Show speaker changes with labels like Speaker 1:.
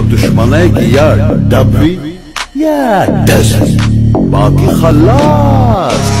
Speaker 1: بدشمنك يا دبي يا دزل باقي خلاص